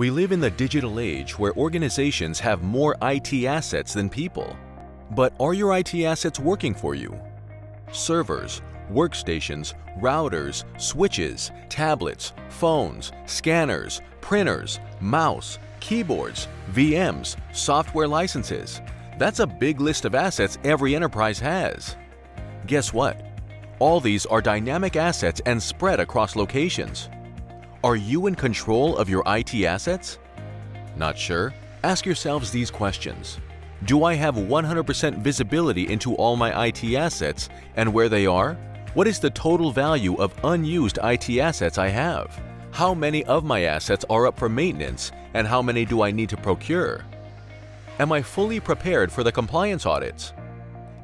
We live in the digital age where organizations have more IT assets than people. But are your IT assets working for you? Servers, workstations, routers, switches, tablets, phones, scanners, printers, mouse, keyboards, VMs, software licenses. That's a big list of assets every enterprise has. Guess what? All these are dynamic assets and spread across locations. Are you in control of your IT assets? Not sure? Ask yourselves these questions. Do I have 100% visibility into all my IT assets and where they are? What is the total value of unused IT assets I have? How many of my assets are up for maintenance and how many do I need to procure? Am I fully prepared for the compliance audits?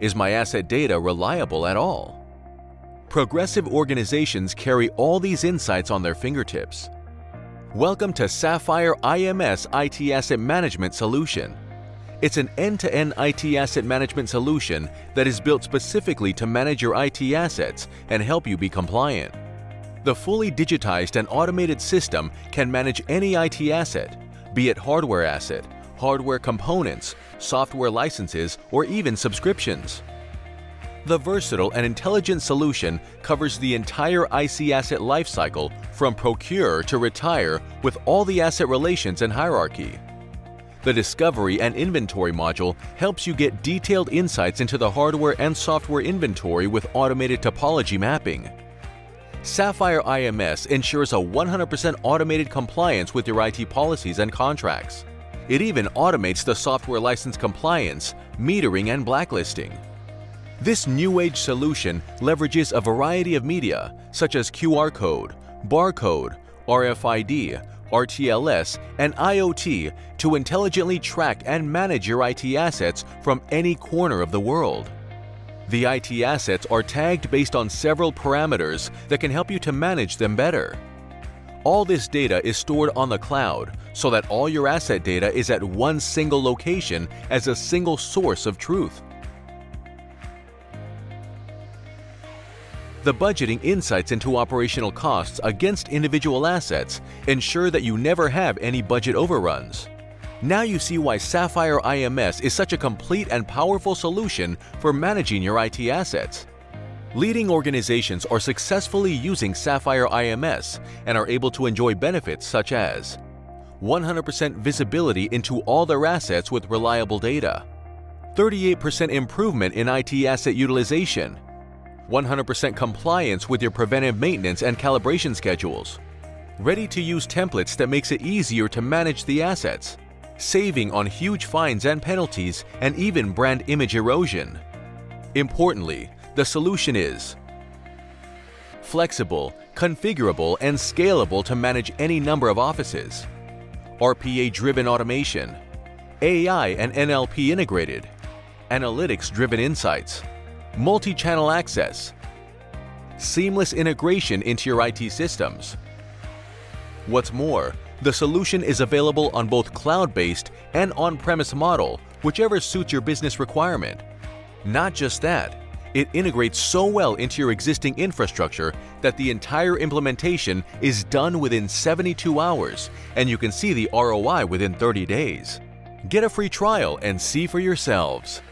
Is my asset data reliable at all? Progressive organizations carry all these insights on their fingertips. Welcome to Sapphire IMS IT Asset Management Solution. It's an end-to-end IT asset management solution that is built specifically to manage your IT assets and help you be compliant. The fully digitized and automated system can manage any IT asset, be it hardware asset, hardware components, software licenses, or even subscriptions. The versatile and intelligent solution covers the entire IT asset lifecycle from procure to retire with all the asset relations and hierarchy. The Discovery and Inventory module helps you get detailed insights into the hardware and software inventory with automated topology mapping. Sapphire IMS ensures a 100% automated compliance with your IT policies and contracts. It even automates the software license compliance, metering, and blacklisting. This new age solution leverages a variety of media such as QR code, barcode, RFID, RTLS, and IoT to intelligently track and manage your IT assets from any corner of the world. The IT assets are tagged based on several parameters that can help you to manage them better. All this data is stored on the cloud so that all your asset data is at one single location as a single source of truth. The budgeting insights into operational costs against individual assets ensure that you never have any budget overruns. Now you see why Sapphire IMS is such a complete and powerful solution for managing your IT assets. Leading organizations are successfully using Sapphire IMS and are able to enjoy benefits such as 100% visibility into all their assets with reliable data, 38% improvement in IT asset utilization, 100% compliance with your preventive maintenance and calibration schedules, ready-to-use templates that makes it easier to manage the assets, saving on huge fines and penalties and even brand image erosion. Importantly, the solution is flexible, configurable, and scalable to manage any number of offices, RPA-driven automation, AI and NLP integrated, analytics-driven insights, multi-channel access, seamless integration into your IT systems. What's more, the solution is available on both cloud-based and on-premise model, whichever suits your business requirement. Not just that, it integrates so well into your existing infrastructure that the entire implementation is done within 72 hours and you can see the ROI within 30 days. Get a free trial and see for yourselves.